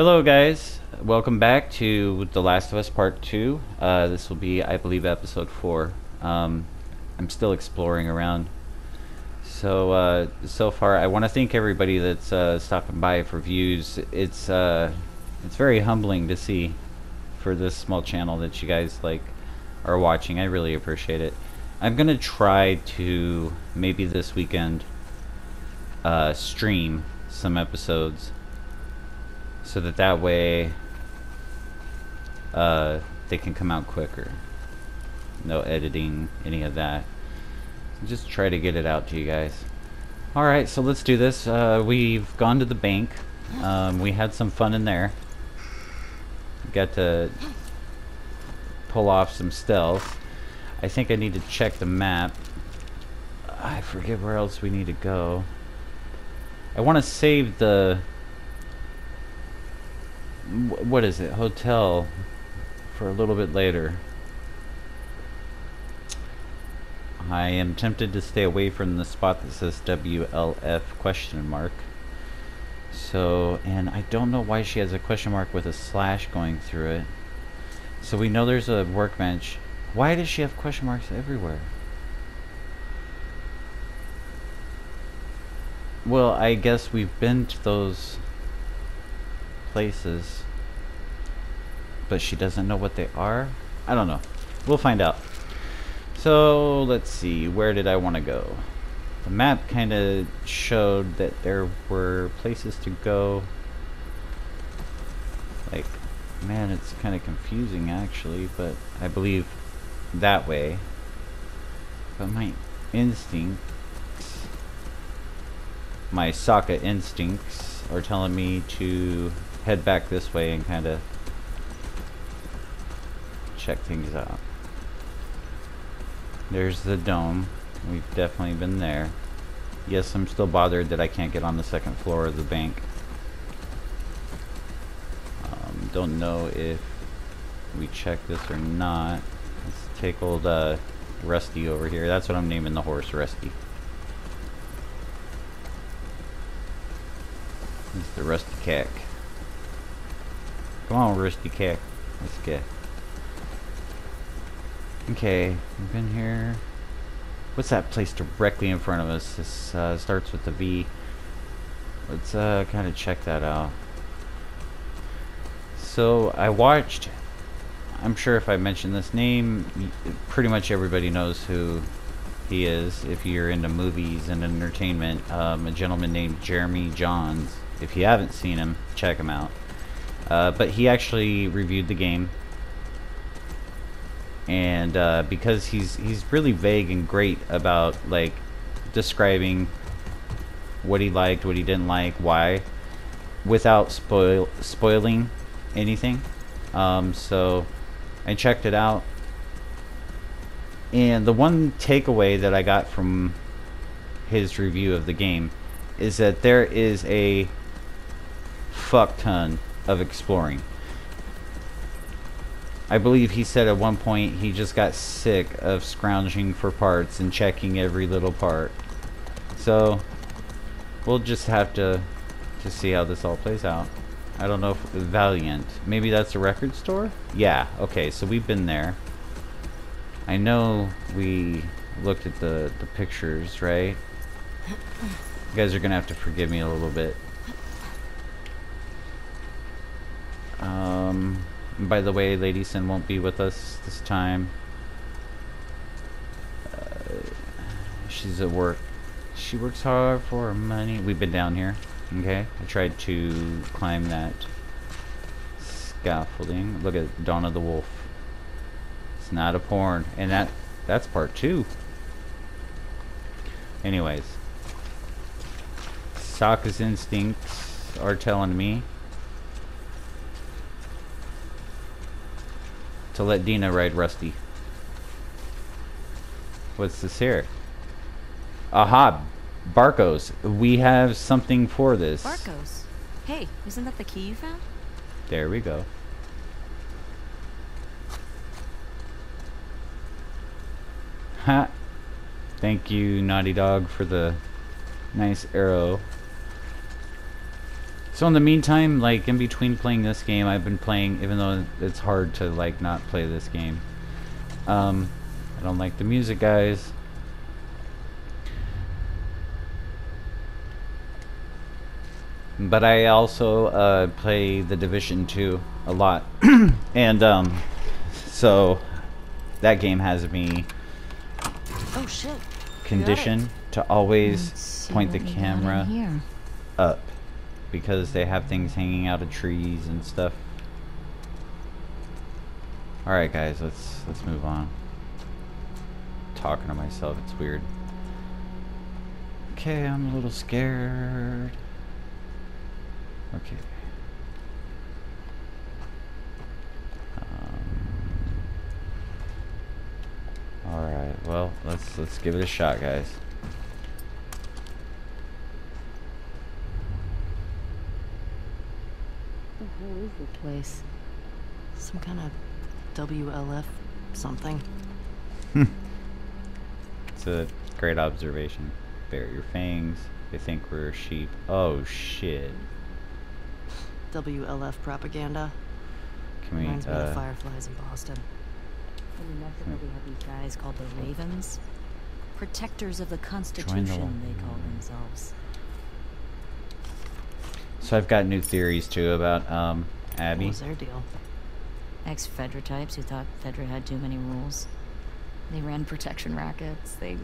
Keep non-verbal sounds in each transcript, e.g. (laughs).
Hello, guys. Welcome back to The Last of Us Part 2. Uh, this will be, I believe, episode 4. Um, I'm still exploring around. So, uh, so far, I want to thank everybody that's uh, stopping by for views. It's, uh, it's very humbling to see for this small channel that you guys, like, are watching. I really appreciate it. I'm going to try to, maybe this weekend, uh, stream some episodes so that that way uh, they can come out quicker. No editing, any of that. Just try to get it out to you guys. Alright, so let's do this. Uh, we've gone to the bank. Um, we had some fun in there. Got to pull off some stealth. I think I need to check the map. I forget where else we need to go. I want to save the what is it? Hotel for a little bit later. I am tempted to stay away from the spot that says WLF question mark. So and I don't know why she has a question mark with a slash going through it. So we know there's a workbench. Why does she have question marks everywhere? Well I guess we've been to those places but she doesn't know what they are? I don't know. We'll find out. So let's see. Where did I want to go? The map kind of showed that there were places to go. Like man it's kind of confusing actually but I believe that way. But my instincts my Sokka instincts are telling me to head back this way and kind of check things out. There's the dome. We've definitely been there. Yes, I'm still bothered that I can't get on the second floor of the bank. Um, don't know if we check this or not. Let's take old uh, Rusty over here. That's what I'm naming the horse, Rusty. He's the Rusty Cack. Come on, Rusty Cack. Let's get. Okay, we've been here. What's that place directly in front of us? This uh, starts with the V. Let's uh, kind of check that out. So I watched. I'm sure if I mention this name, pretty much everybody knows who he is. If you're into movies and entertainment, um, a gentleman named Jeremy Jahns. If you haven't seen him, check him out. Uh, but he actually reviewed the game. And uh, because he's he's really vague and great about like describing what he liked, what he didn't like, why, without spoil spoiling anything. Um, so I checked it out, and the one takeaway that I got from his review of the game is that there is a fuck ton of exploring. I believe he said at one point he just got sick of scrounging for parts and checking every little part. So, we'll just have to, to see how this all plays out. I don't know if Valiant. Maybe that's a record store? Yeah, okay, so we've been there. I know we looked at the, the pictures, right? You guys are gonna have to forgive me a little bit. Um, by the way, Lady Sin won't be with us this time. Uh, she's at work. She works hard for her money. We've been down here. Okay. I tried to climb that scaffolding. Look at Dawn of the Wolf. It's not a porn. And that that's part two. Anyways. Sokka's instincts are telling me to let Dina ride Rusty. What's this here? Aha! Barcos. We have something for this. Barcos. Hey, isn't that the key you found? There we go. Ha! Thank you, Naughty Dog, for the nice arrow. So in the meantime, like in between playing this game, I've been playing, even though it's hard to like not play this game. Um, I don't like the music, guys. But I also uh, play the Division 2 a lot, (clears throat) and um, so that game has me Oh shit. conditioned to always point the what we got in camera up because they have things hanging out of trees and stuff. All right, guys, let's let's move on. Talking to myself, it's weird. Okay, I'm a little scared. Okay. Um, all right. Well, let's let's give it a shot, guys. The hell is this place? Some kind of WLF something. (laughs) It's a great observation. Bear your fangs. They think we're sheep. Oh shit. WLF propaganda. Can we? Reminds me of Uh, the Fireflies in Boston. In New Mexico, we have these guys called the Ravens. Protectors of the Constitution, they call themselves. So I've got new theories too about um, What was their deal? Ex-Fedra types who thought Fedra had too many rules. They ran protection rackets. They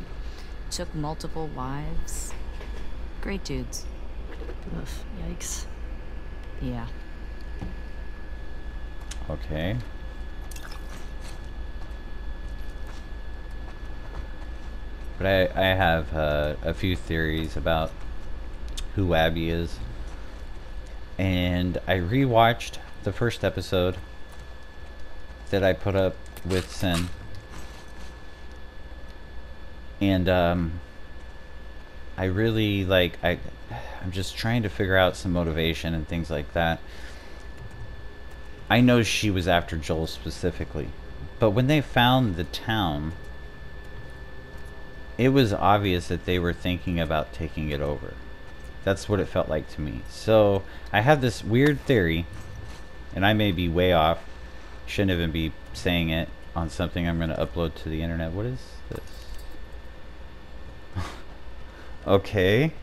took multiple wives. Great dudes. Ugh, yikes. Yeah. Okay. But I, I have uh, a few theories about who Abby is. And I rewatched the first episode that I put up with Sin. And um I really like I I'm just trying to figure out some motivation and things like that. I know she was after Joel specifically, but when they found the town, it was obvious that they were thinking about taking it over. That's what it felt like to me. So I have this weird theory, and I may be way off. Shouldn't even be saying it on something I'm going to upload to the internet. What is this? (laughs) okay.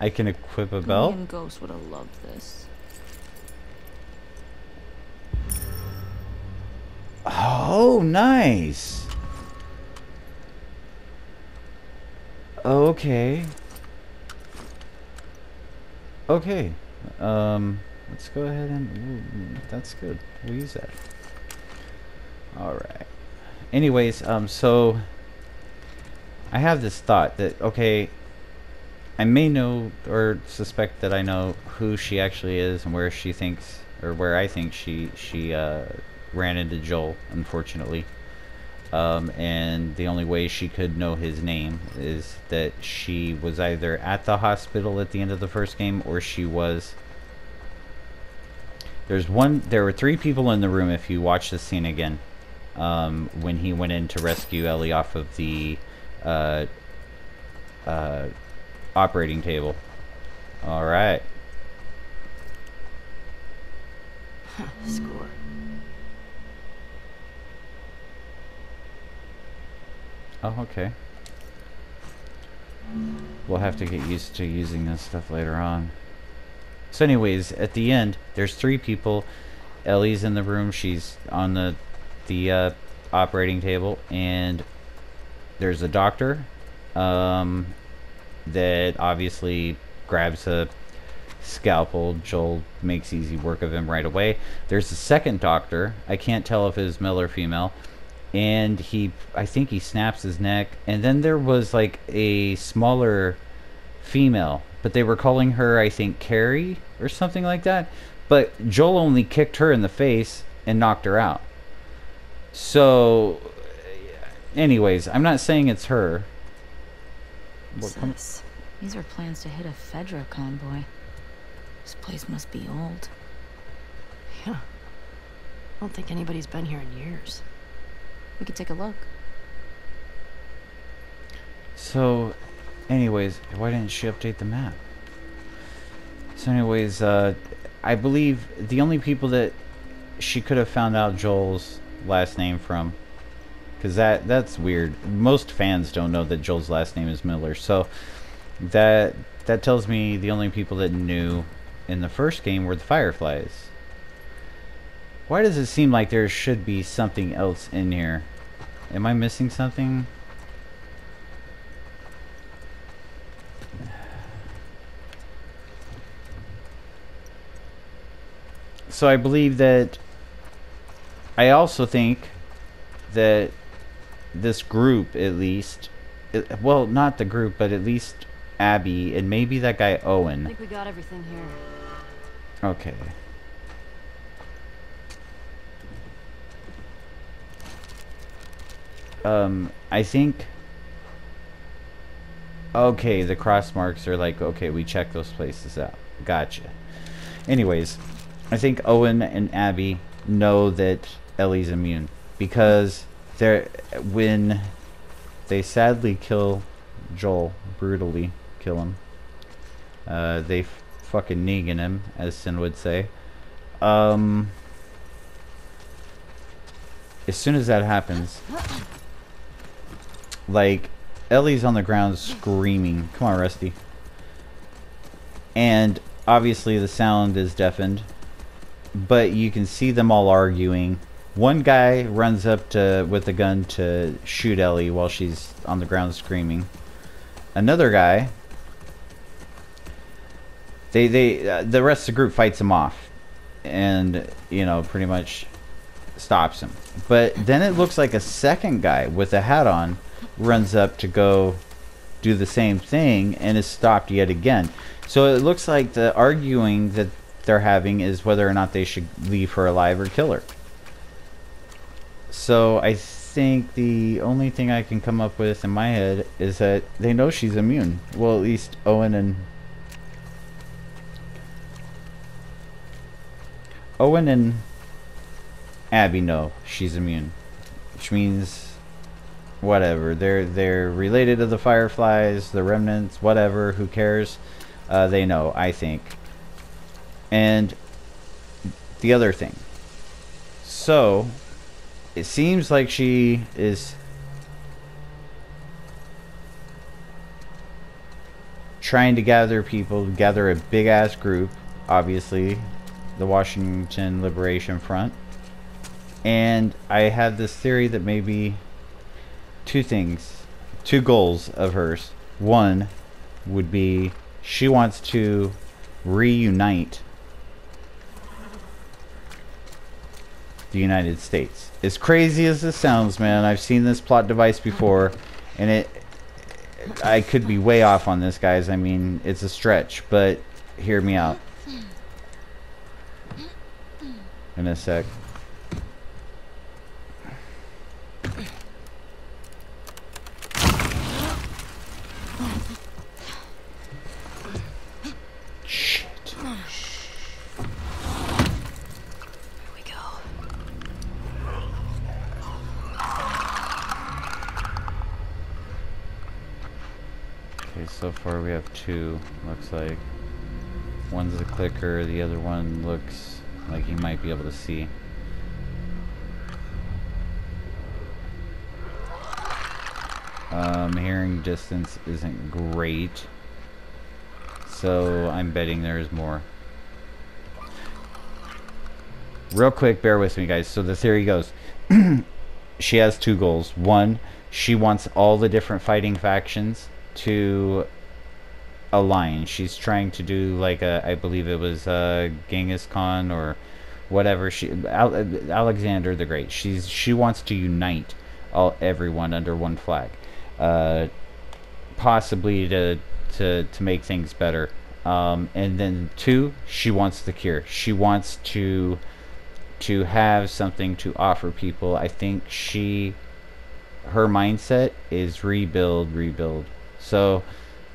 I can equip a belt. and Ghost would have loved this. Oh, nice. Okay. Okay. Um, let's go ahead and ooh, that's good. We'll use that. All right. Anyways, um, so I have this thought that okay, I may know or suspect that I know who she actually is and where she thinks or where I think she she uh, ran into Joel, unfortunately. Um, and the only way she could know his name is that she was either at the hospital at the end of the first game or she was. There's one. There were three people in the room. If you watch the scene again, um, when he went in to rescue Ellie off of the uh, uh, operating table. All right. Score. Oh, okay. We'll have to get used to using this stuff later on. So anyways, at the end, there's three people. Ellie's in the room. She's on the the uh, operating table, and there's a doctor um, that obviously grabs a scalpel. Joel makes easy work of him right away. There's a second doctor. I can't tell if it's male or female. And he, I think he snaps his neck. And then there was like a smaller female, but they were calling her, I think, Carrie or something like that. But Joel only kicked her in the face and knocked her out. So, anyways, I'm not saying it's her. What com- These are plans to hit a Fedra convoy. This place must be old. Yeah. I don't think anybody's been here in years. We could take a look. So, anyways, why didn't she update the map? So, anyways, uh, I believe the only people that she could have found out Joel's last name from, because that that's weird. Most fans don't know that Joel's last name is Miller. So that that tells me the only people that knew in the first game were the Fireflies. Why does it seem like there should be something else in here? Am I missing something? So I believe that I also think that this group at least it, well not the group but at least Abby and maybe that guy I Owen think we got everything here. Okay. Um, I think. Okay, the cross marks are like, okay, we check those places out. Gotcha. Anyways, I think Owen and Abby know that Ellie's immune because they're when they sadly kill Joel brutally kill him. Uh, they fucking Negan him, as Sin would say. Um, as soon as that happens, like Ellie's on the ground screaming. Come on, Rusty. And obviously the sound is deafened, but you can see them all arguing. One guy runs up to with a gun to shoot Ellie while she's on the ground screaming. Another guy they they uh, the rest of the group fights him off and you know pretty much stops him but then it looks like a second guy with a hat on runs up to go do the same thing and is stopped yet again. So it looks like the arguing that they're having is whether or not they should leave her alive or kill her. So i think the only thing i can come up with in my head is that they know she's immune. Well at least owen and Owen and Abby know she's immune, which means whatever. They're they're related to the Fireflies, the Remnants, whatever. Who cares? Uh, they know, I think. And the other thing. So, it seems like she is trying to gather people, gather a big ass group, obviously, the Washington Liberation Front. And I have this theory that maybe two things, two goals of hers. One would be she wants to reunite the United States. As crazy as this sounds, man, I've seen this plot device before, and it. I could be way off on this, guys. I mean, it's a stretch, but hear me out. In a sec. Shit. Here we go. Okay, so far we have two, looks like. One's a clicker, the other one looks like you might be able to see. Um, hearing distance isn't great. So I'm betting there's more. Real quick, bear with me, guys. So the theory goes (clears throat) she has two goals. One, she wants all the different fighting factions to align. She's trying to do like a, I believe it was uh, Genghis Khan or whatever. She Al, Alexander the Great. She's she wants to unite all everyone under one flag, uh, possibly to to to make things better. Um, and then two, she wants the cure. She wants to to have something to offer people. I think she her mindset is rebuild, rebuild. So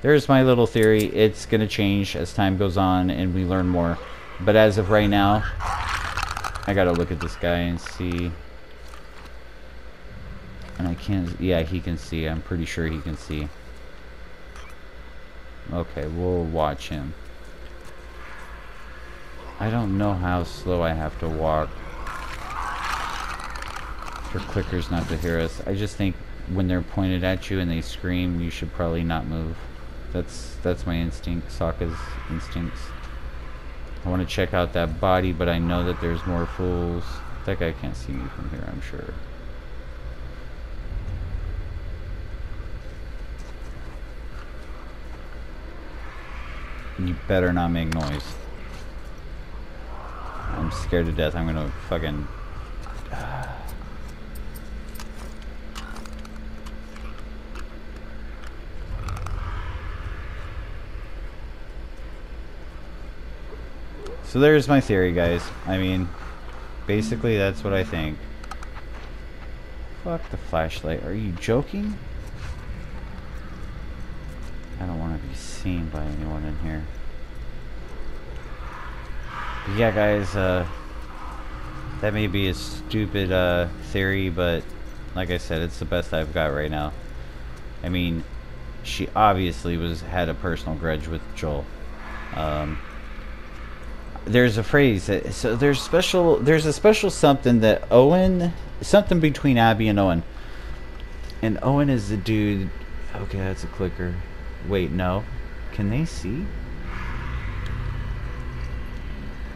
there's my little theory. It's going to change as time goes on and we learn more. But as of right now, I got to look at this guy and see. And I can't, yeah, he can see. I'm pretty sure he can see. Okay, we'll watch him. I don't know how slow I have to walk for clickers not to hear us. I just think when they're pointed at you and they scream, you should probably not move. That's that's my instinct, Sokka's instincts. I want to check out that body, but I know that there's more fools. That guy can't see me from here, I'm sure. You better not make noise. I'm scared to death. I'm gonna fucking. So there's my theory, guys. I mean, basically that's what I think. Fuck the flashlight. Are you joking? I don't want to be seen by anyone in here. But yeah, guys, uh, that may be a stupid uh, theory, but like I said, it's the best I've got right now. I mean, she obviously was had a personal grudge with Joel. Um, there's a phrase that so there's special there's a special something that Owen something between Abby and Owen. And Owen is the dude okay, that's a clicker. Wait, no. Can they see?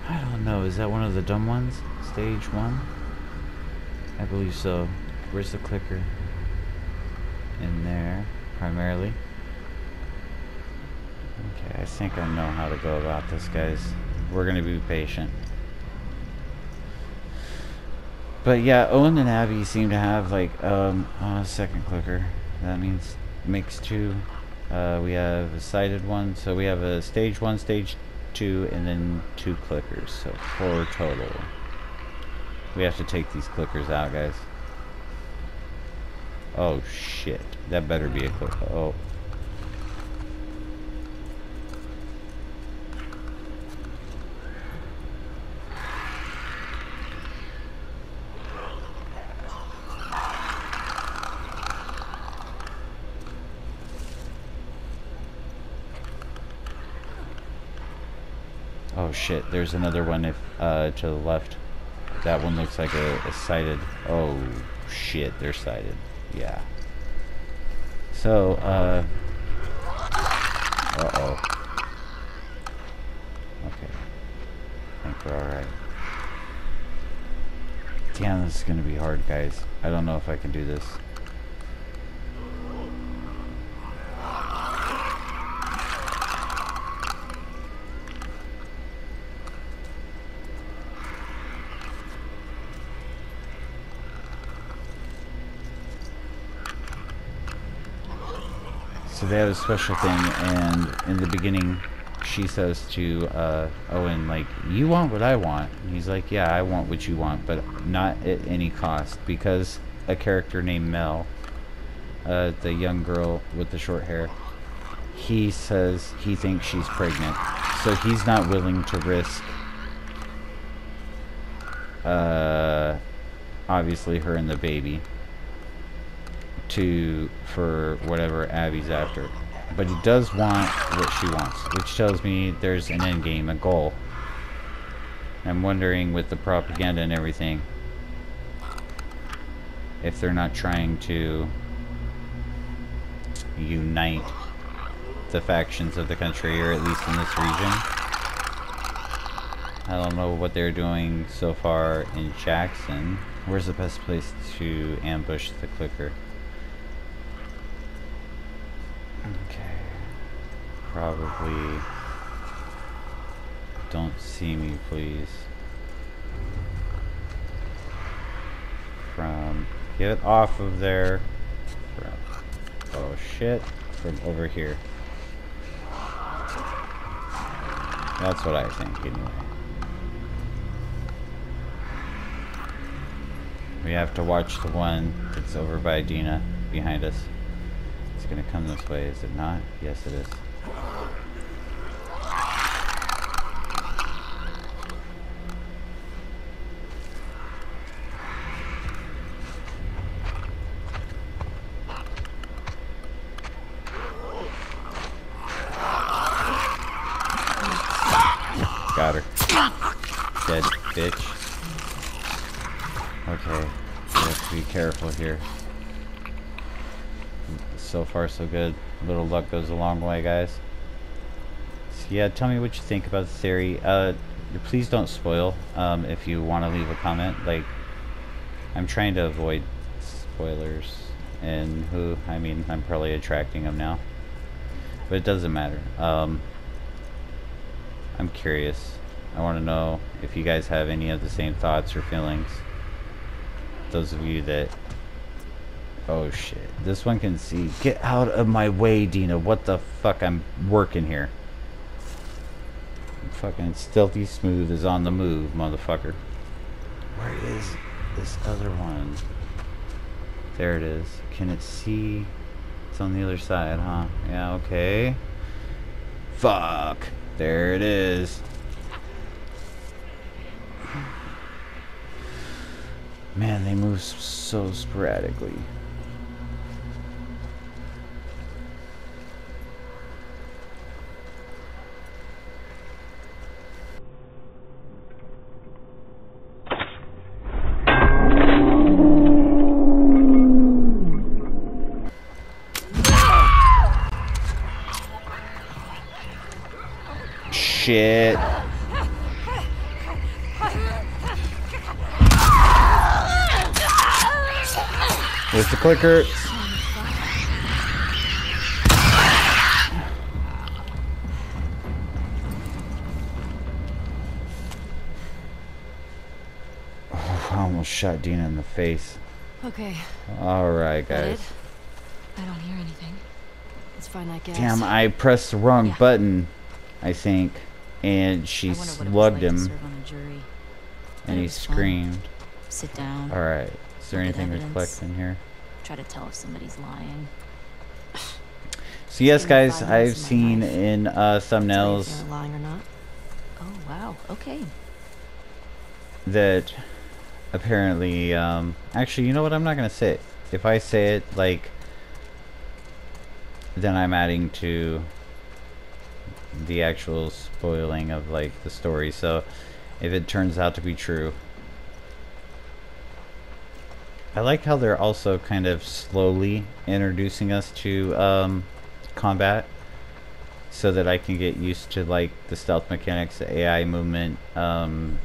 I don't know. Is that one of the dumb ones? Stage one? I believe so. Where's the clicker? In there, primarily. Okay, I think I know how to go about this, guys. We're gonna be patient. But yeah, Owen and Abby seem to have like um a second clicker. That means makes two. Uh, we have a sighted one, so we have a stage one, stage two, and then two clickers, so four total. We have to take these clickers out, guys. Oh shit, that better be a clicker. Oh. Oh shit, there's another one if uh, to the left. That one looks like a, a sighted. Oh shit, they're sighted. Yeah. So, uh... Uh-oh. Okay. I think we're alright. Damn, this is gonna be hard, guys. I don't know if I can do this. They have a special thing, and in the beginning, she says to uh, Owen, like, "You want what I want." And he's like, "Yeah, I want what you want, but not at any cost." Because a character named Mel, uh, the young girl with the short hair, he says he thinks she's pregnant, so he's not willing to risk. Uh, obviously, her and the baby to for whatever Abby's after. But he does want what she wants, which tells me there's an end game, a goal. I'm wondering with the propaganda and everything if they're not trying to unite the factions of the country, or at least in this region. I don't know what they're doing so far in Jackson. Where's the best place to ambush the clicker? Okay. Probably. Don't see me, please. From. Get off of there. From. Oh shit. From over here. That's what I think, anyway. We have to watch the one that's over by Dina behind us. It's gonna come this way, is it not? Yes, it is. Got her. dead bitch. Okay, we have to be careful here. So good. Little luck goes a long way, guys. So yeah, tell me what you think about the theory. Uh, please don't spoil um, if you want to leave a comment. Like, I'm trying to avoid spoilers. And who, I mean, I'm probably attracting them now. But it doesn't matter. Um, I'm curious. I want to know if you guys have any of the same thoughts or feelings. Those of you that... Oh shit. This one can see. Get out of my way, Dina. What the fuck? I'm working here. Fucking stealthy smooth is on the move, motherfucker. Where is this other one? There it is. Can it see? It's on the other side, huh? Yeah, okay. Fuck. There it is. (sighs) Man, they move so sporadically. Shit. There's the clicker. Oh, (sighs) I almost shot Dina in the face. Okay. Alright, guys. I don't hear anything. It's fine, I guess. Damn, I pressed the wrong Yeah. button, I think. And she I wonder what it was slugged like him, serve on a jury. and he was fun. screamed. Sit down. Alright, is there anything to collect in here? Try to tell if somebody's lying. So yes, guys, I've minutes of my seen life. in uh, Tell you if thumbnails lying or not. Oh wow. Okay. that apparently, um, actually, you know what? I'm not gonna say it. If I say it, like, then I'm adding to the actual spoiling of like the story. So, if it turns out to be true, I like how they're also kind of slowly introducing us to um, combat, so that I can get used to like the stealth mechanics, the AI movement, um,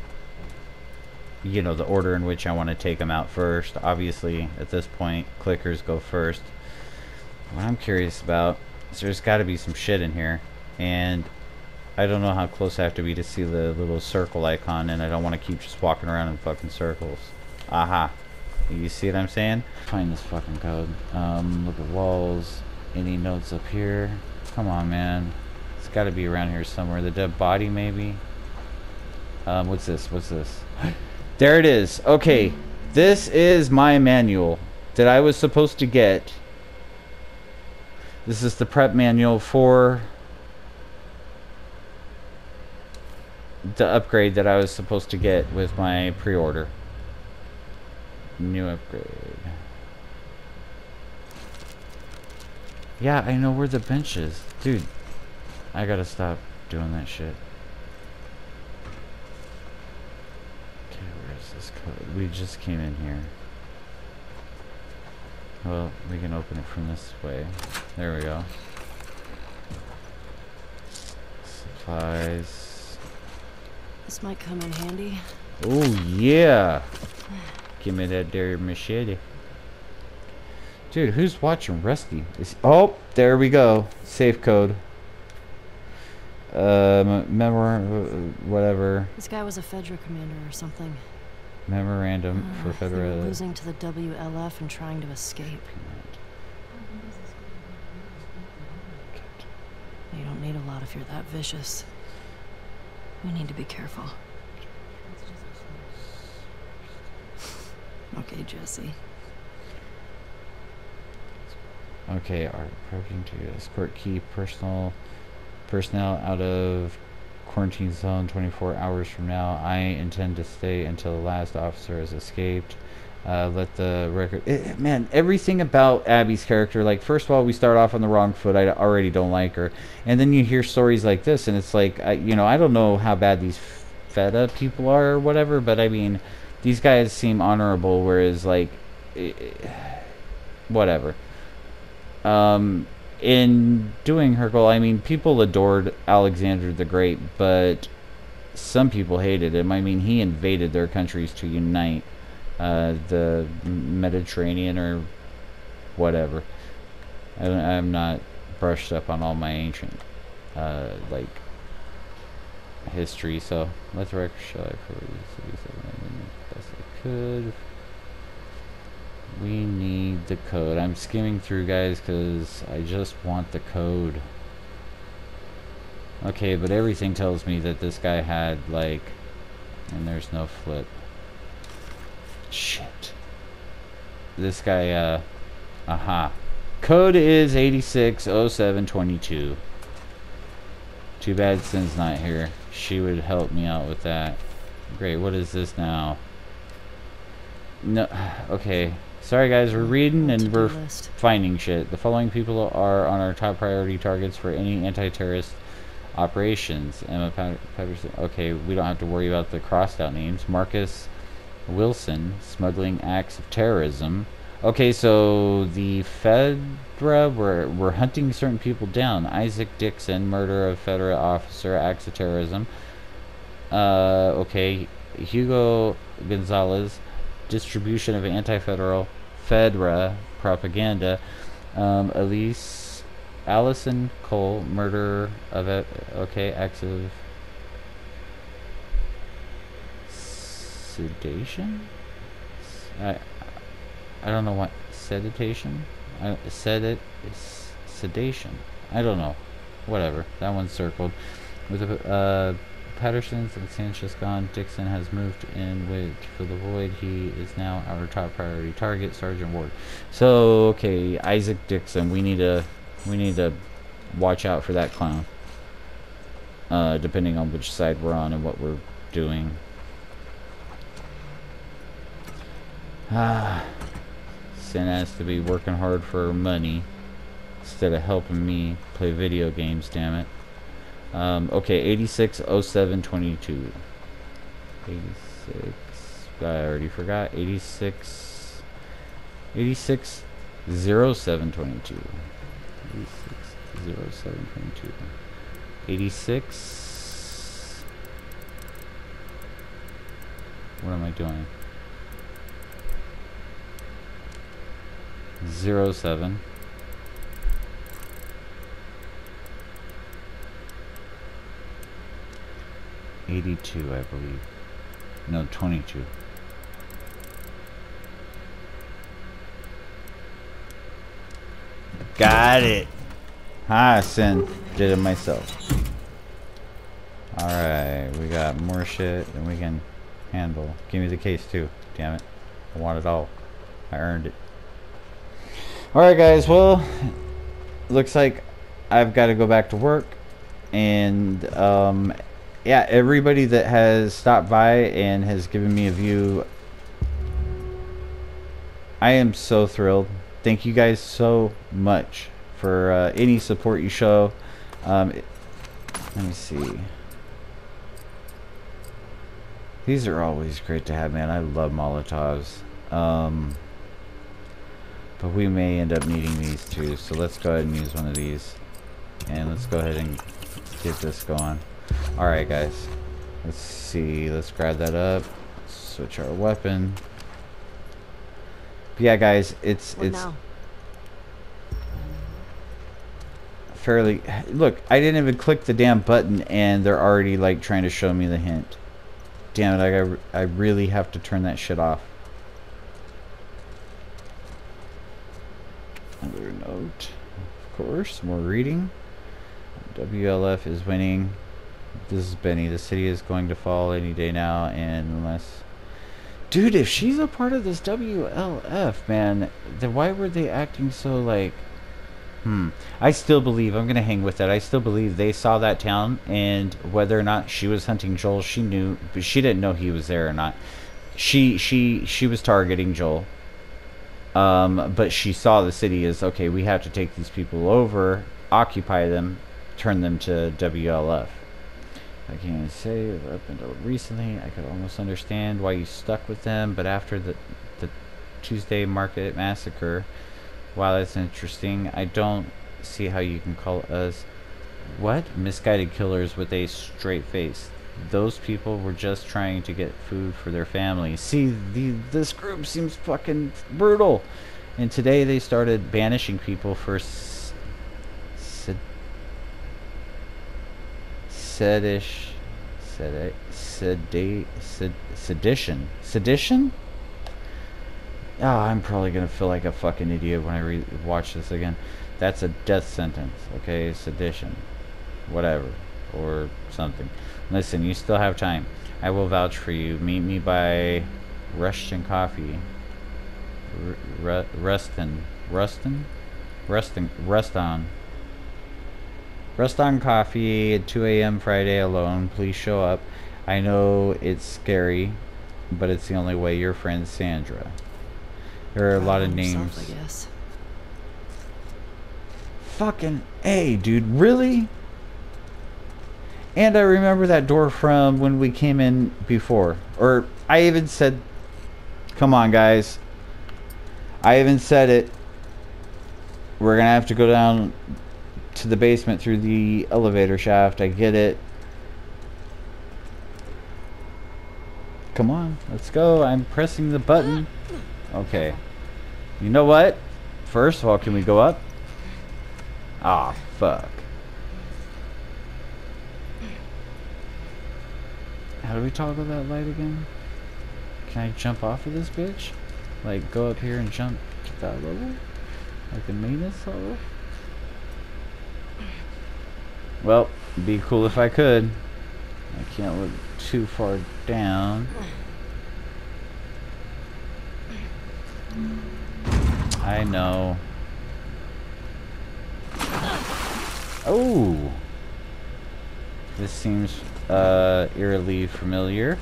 you know, the order in which I want to take them out first. Obviously, at this point, clickers go first. What I'm curious about is there's got to be some shit in here, and I don't know how close I have to be to see the little circle icon, and I don't want to keep just walking around in fucking circles. Aha. You see what I'm saying? Find this fucking code. Um, look at walls. Any notes up here? Come on, man. It's got to be around here somewhere. The dead body, maybe? Um, what's this? What's this? (gasps) There it is. Okay. This is my manual that I was supposed to get. This is the prep manual for the upgrade that I was supposed to get with my pre-order. New upgrade. Yeah, I know where the bench is. Dude, I gotta stop doing that shit. Okay, where's this code? We just came in here. Well, we can open it from this way. There we go. Supplies. This might come in handy. Oh yeah. Give me that there machete. Dude, who's watching Rusty? Is oh, there we go. Safe code. Um, memor, whatever. This guy was a Fedra commander or something. Memorandum Uh, for federal. losing to the WLF and trying to escape. You don't need a lot if you're that vicious. We need to be careful. (laughs) Okay, Jesse. Okay, are approaching to escort key personal personnel out of quarantine zone 24 hours from now. I intend to stay until the last officer has escaped. Uh, let the record. eh, man, everything about Abby's character. Like, first of all, we start off on the wrong foot. I already don't like her, and then you hear stories like this, and it's like, I, you know, I don't know how bad these Fedra people are or whatever, but I mean, these guys seem honorable, whereas like, eh, whatever. Um, in doing her goal, I mean, people adored Alexander the Great, but some people hated him. I mean, he invaded their countries to unite uh, the Mediterranean or whatever. I am not brushed up on all my ancient, uh, like, history, so let's record shall best I could. We need the code. I'm skimming through, guys, because I just want the code. Okay, but everything tells me that this guy had, like... And there's no flip. Shit. This guy, uh... Aha. Code is 860722. Too bad Sin's not here. She would help me out with that. Great, what is this now? No, (sighs) okay. Sorry guys, we're reading and we're list. finding shit. The following people are on our top priority targets for any anti-terrorist operations. Emma Patterson. Okay, we don't have to worry about the crossed out names. Marcus Wilson, smuggling acts of terrorism. Okay, so the Fedra were, were hunting certain people down. Isaac Dixon, murder of Federal officer, acts of terrorism. Uh, okay, Hugo Gonzalez, distribution of anti-federal Fedra propaganda. Um, Elise, Allison Cole, murder of. Okay, acts of sedation. I I don't know what sedation. I said it is sedation. I don't know. Whatever. That one's circled. With the uh, Patterson's and Sanchez gone, Dixon has moved in with for the void. He is now our top priority target, Sergeant Ward. So okay, Isaac Dixon. We need to we need to watch out for that clown. Uh, depending on which side we're on and what we're doing. Ah. Sin has to be working hard for money instead of helping me play video games, damn it. Um, okay, 860722. 86. I already forgot. 86. 86 0722. 86 0722. 86. What am I doing? Zero seven. Eighty two I believe. No twenty two got it. Ah sin. Did it myself. Alright we got more shit than we can handle. Give me the case too damn it. I want it all. I earned it Alright guys, well, looks like I've got to go back to work. And, um, yeah, everybody that has stopped by and has given me a view, I am so thrilled. Thank you guys so much for uh, any support you show. Um, it, let me see. These are always great to have, man. I love Molotovs. Um, but we may end up needing these too, so let's go ahead and use one of these. And let's go ahead and get this going. Alright guys. Let's see. Let's grab that up. Switch our weapon. But yeah guys, it's it's fairly look, I didn't even click the damn button and they're already like trying to show me the hint. Damn it, I, I really have to turn that shit off. Another note. Of course, more reading. WLF is winning. This is Benny. The city is going to fall any day now, and unless... Dude, if she's a part of this WLF, man, then why were they acting so, like... Hmm. I still believe, I'm going to hang with that. I still believe they saw that town, and whether or not she was hunting Joel, she knew, but she didn't know he was there or not. She, she, she was targeting Joel. Um, but she saw the city as okay. We have to take these people over, occupy them, turn them to WLF. I can't say up until recently I could almost understand why you stuck with them, but after the the Tuesday Market massacre, while that's interesting, I don't see how you can call us what misguided killers with a straight face. Those people were just trying to get food for their families. See, the this group seems fucking brutal. And today they started banishing people for sed- sedish, sedi- seda- sed- sedition. Sedition? Oh, I'm probably gonna feel like a fucking idiot when I re- watch this again. That's a death sentence, okay? Sedition. Whatever. Or something. Listen, you still have time. I will vouch for you. Meet me by Rushton Coffee. R- Ru- Rustin. Rustin? Rustin. Ruston. Ruston Coffee at 2 a.m. Friday alone. Please show up. I know it's scary, but it's the only way. Your friend Sandra. There are a lot of himself, names. I guess. Fucking A, dude. Really? And I remember that door from when we came in before. Or I even said, come on, guys. I even said it. We're going to have to go down to the basement through the elevator shaft. I get it. Come on, let's go. I'm pressing the button. Okay. You know what? First of all, can we go up? Ah, fuck. How do we toggle that light again? Can I jump off of this bitch? Like, go up here and jump to that level? Like the maintenance level? Well, be cool if I could. I can't look too far down. I know. Oh! This seems uh, eerily familiar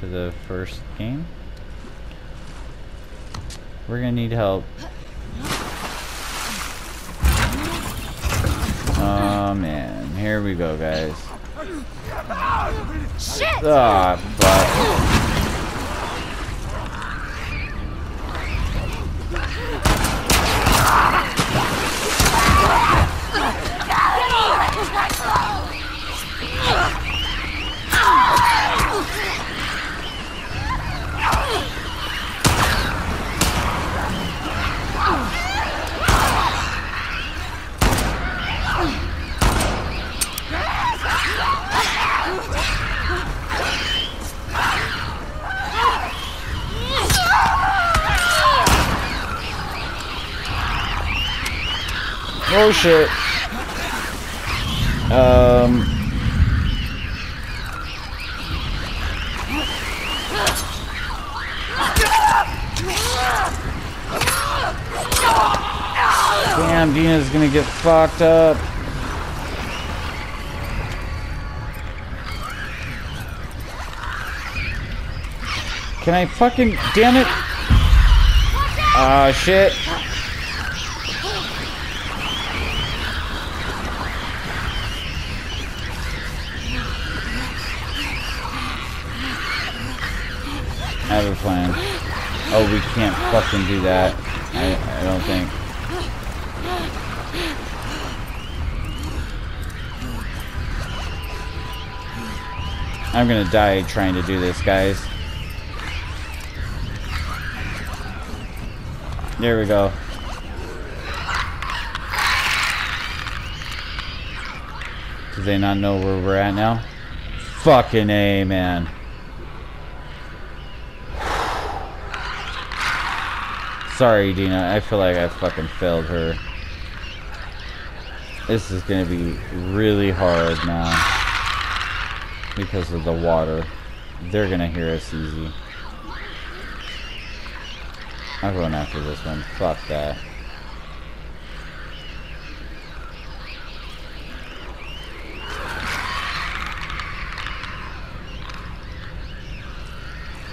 to the first game. We're gonna need help. Oh man, here we go, guys. Shit! Ah, fuck. Oh shit. Um. Damn, Dina's gonna get fucked up. Can I fucking damn it? Ah, shit. I have a plan. Oh, we can't fucking do that. I, I don't think. I'm gonna die trying to do this, guys. There we go. Do they not know where we're at now? Fucking A, man. Sorry, Dina. I feel like I fucking failed her. This is gonna be really hard now. Because of the water. They're gonna hear us easy. I'm going after this one. Fuck that.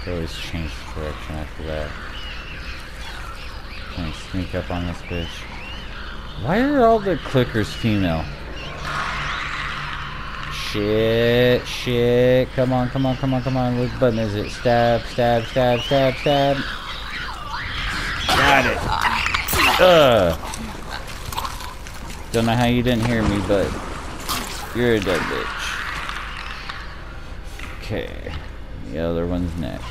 They always change direction after that. I sneak up on this bitch? Why are all the clickers female? Shit, shit. Come on, come on, come on, come on. Which button is it? Stab, stab, stab, stab, stab. Got it. Ugh. Don't know how you didn't hear me, but you're a dead bitch. Okay. The other one's next.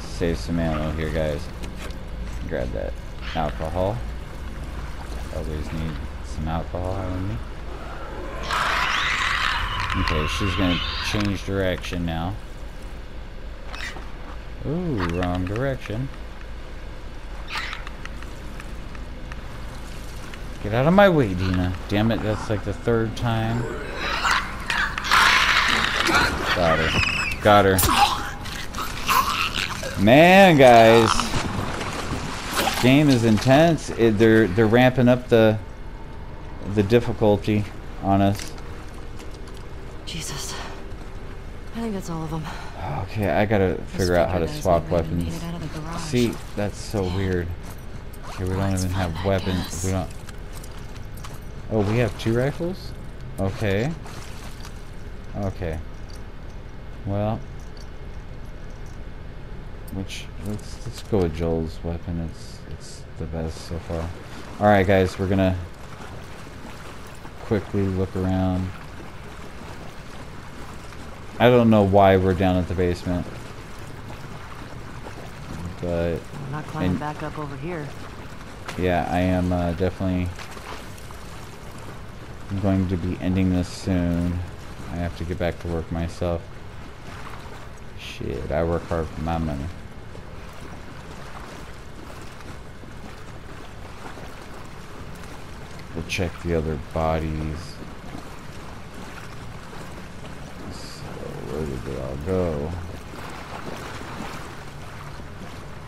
Save some ammo here, guys. Grab that alcohol. Always need some alcohol on me. Okay, she's gonna change direction now. Ooh, wrong direction. Get out of my way, Dina. Damn it, that's like the third time. Got her. Got her. Man, guys. Game is intense. It, they're they're ramping up the the difficulty on us. Jesus. I think that's all of them. Okay, I gotta figure out how to swap weapons. See, See, that's so weird. Okay, we don't even have weapons. We don't. Oh, we have two rifles? Okay. Okay. Well. Which let's let's go with Joel's weapon. It's it's the best so far. Alright guys, we're gonna quickly look around. I don't know why we're down at the basement. But I'm not climbing And- back up over here. yeah, I am uh, definitely I'm going to be ending this soon. I have to get back to work myself. Shit, I work hard for my money. Check the other bodies. So, where did they all go?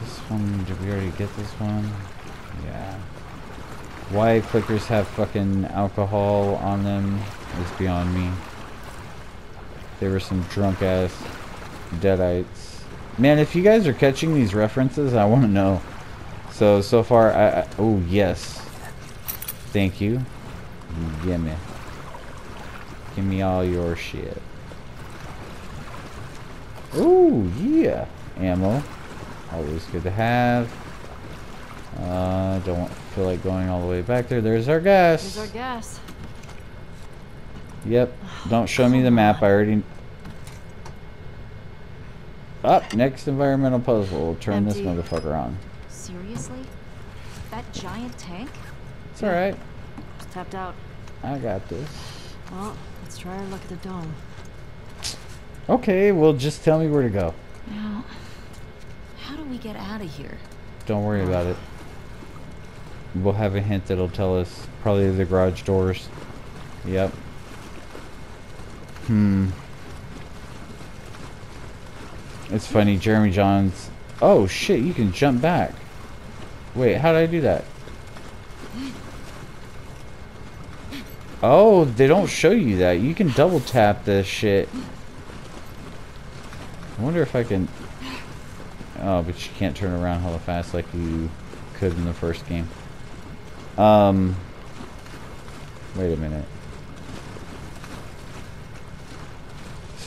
This one, did we already get this one? Yeah. Why clickers have fucking alcohol on them is beyond me. They were some drunk ass deadites. Man, if you guys are catching these references, I want to know. So, so far, I, I oh yes. Thank you. Give me. Give me all your shit. Ooh, yeah. Ammo. Always good to have. Uh, don't feel like going all the way back there. There's our gas. Here's our gas. Yep. Don't show me the map. I already. Up next environmental puzzle. We'll turn this motherfucker on. Seriously? That giant tank? It's all right. Just tapped out. I got this. Well, let's try our luck at the dome. Okay. Well, just tell me where to go. Now, how do we get out of here? Don't worry about it. We'll have a hint that'll tell us. Probably the garage doors. Yep. Hmm. It's funny, Jeremy Jahns. Oh shit, you can jump back. Wait, how did I do that? Oh, they don't show you that. You can double tap this shit. I wonder if I can. Oh, but you can't turn around hella fast like you could in the first game. Um. Wait a minute.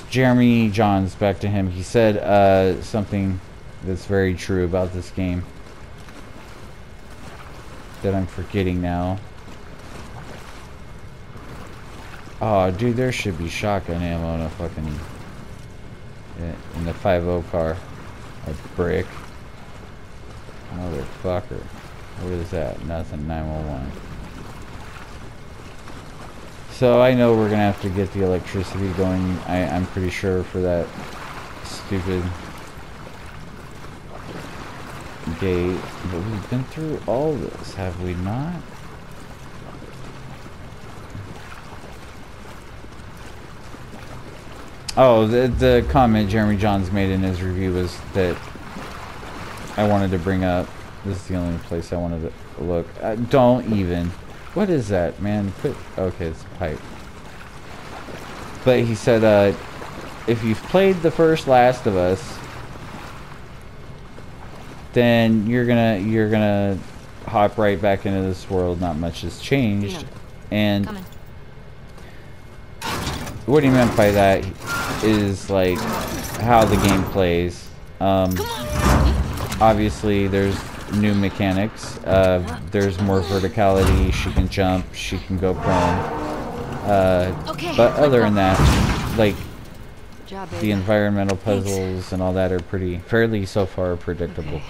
Jeremy Jahns, back to him. He said uh, something that's very true about this game that I'm forgetting now. Oh, dude, there should be shotgun ammo in a fucking in the 5 car. A brick. Motherfucker. What is that? Nothing. 911. So I know we're gonna have to get the electricity going. I, I'm pretty sure for that stupid gate. But we've been through all this, have we not? Oh, the, the comment Jeremy Jahns made in his review was that I wanted to bring up. This is the only place I wanted to look. Uh, don't even. What is that, man? Quit. Okay, it's a pipe. But he said, uh, if you've played the first Last of Us, then you're gonna you're gonna hop right back into this world. Not much has changed, and Coming. what you meant by that is like how the game plays. Um, obviously, there's new mechanics. Uh, there's more verticality. She can jump. She can go prone. Uh, Okay, but other than that, like job, the environmental Thanks. puzzles and all that are pretty fairly so far predictable. Okay.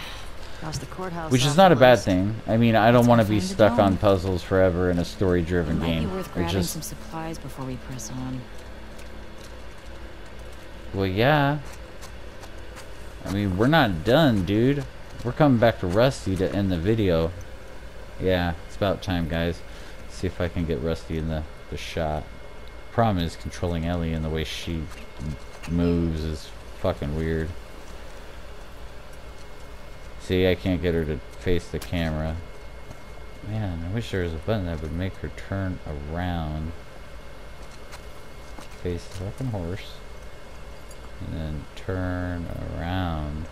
Which is not a bad thing. I mean, I don't want to be stuck on puzzles forever in a story-driven game. It just, some supplies before we press on. Well, yeah. I mean, we're not done, dude. We're coming back to Rusty to end the video. Yeah, it's about time, guys. see if I can get Rusty in the, the shot. Problem is, controlling Ellie and the way she moves is fucking weird. See, I can't get her to face the camera. Man, I wish there was a button that would make her turn around. Face the fucking horse. And then turn around.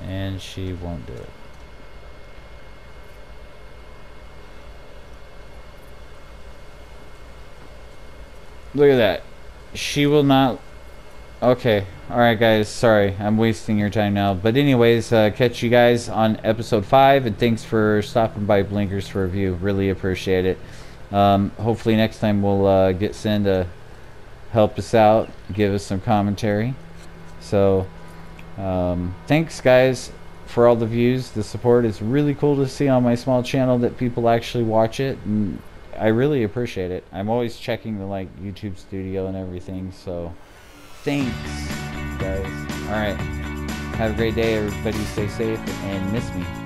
And she won't do it. Look at that. She will not. Okay. Alright, guys. Sorry. I'm wasting your time now. But, anyways, uh, catch you guys on episode 5. And thanks for stopping by Blinkers for a review. Really appreciate it. Um, hopefully, next time we'll uh, get Sin to help us out, give us some commentary. So, um, thanks, guys, for all the views. The support is really cool to see on my small channel that people actually watch it. And I really appreciate it. I'm always checking the like YouTube studio and everything. So, thanks, guys. All right. Have a great day, everybody. Stay safe and miss me.